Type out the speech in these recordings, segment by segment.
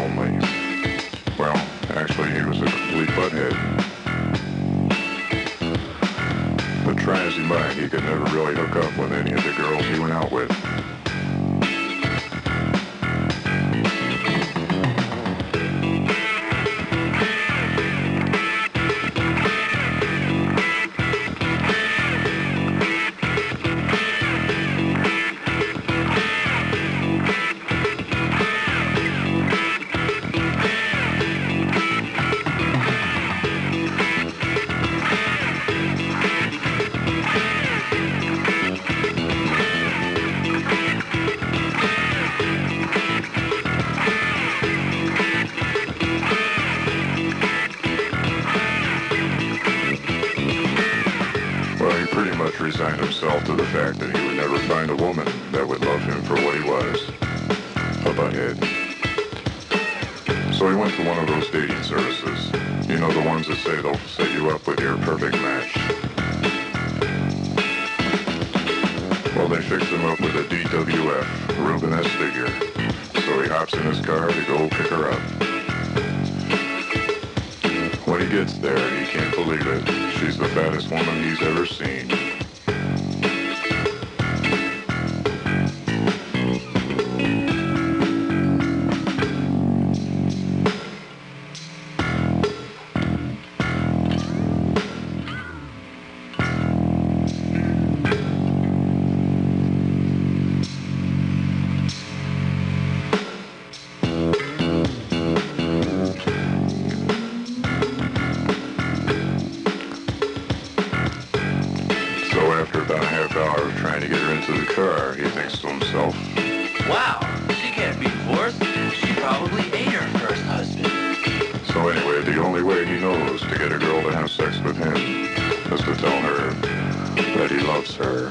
only, well, actually he was a complete butthead. But try as he might, he could never really hook up with any of the girls he went out with. Himself to the fact that he would never find a woman that would love him for what he was. A butthead. So he went to one of those dating services. You know, the ones that say they'll set you up with your perfect match. Well, they fixed him up with a DWF, Rubenesque figure. So he hops in his car to go pick her up. When he gets there, he can't believe it. She's the fattest woman he's ever seen. Only way he knows to get a girl to have sex with him is to tell her that he loves her.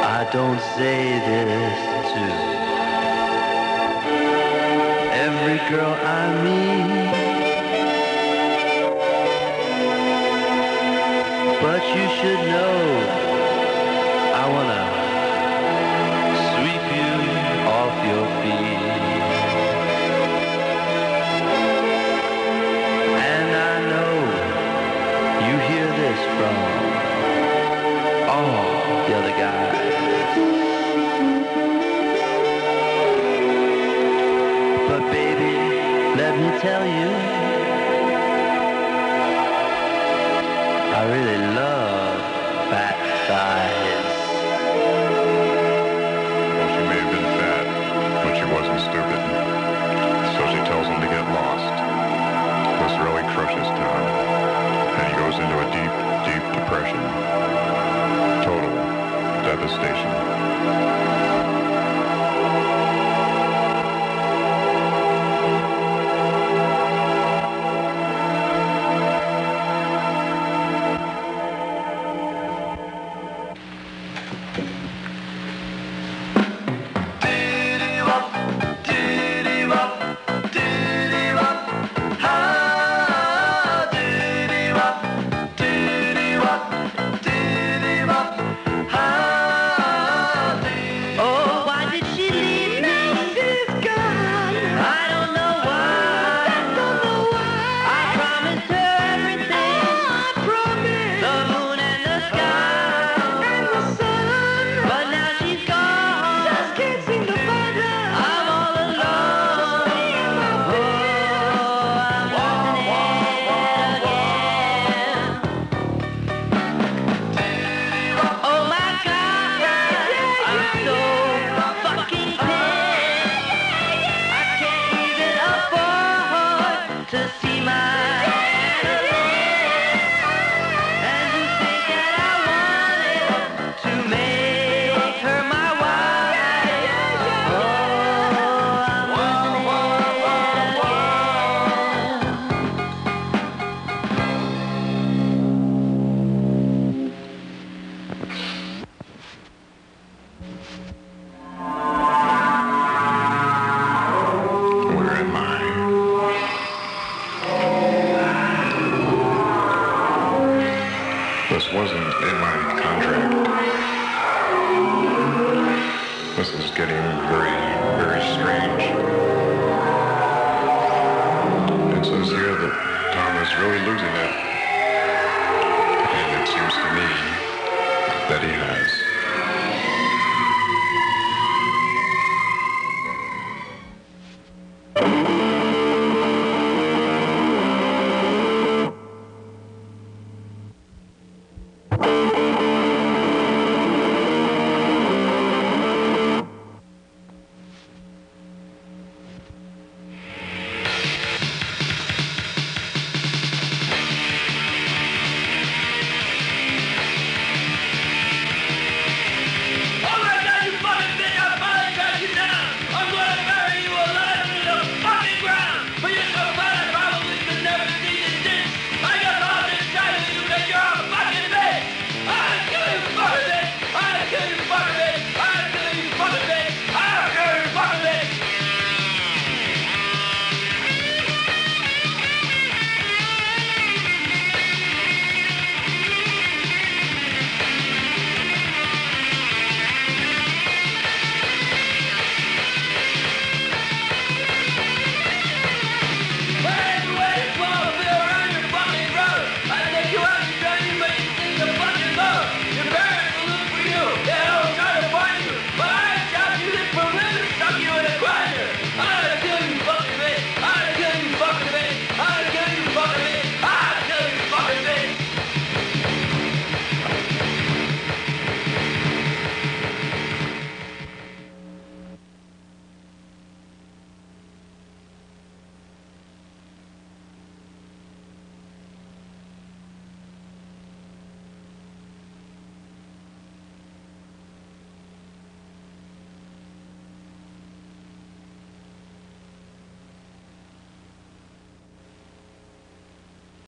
I don't say this to girl I meet. But you should know tell you, I really love fat thighs. Well, she may have been fat, but she wasn't stupid. So she tells him to get lost. This really crushes Tom, and he goes into a deep, deep depression. Total devastation. This wasn't in my contract. This is getting very, very strange. It says here that Tom is really losing it.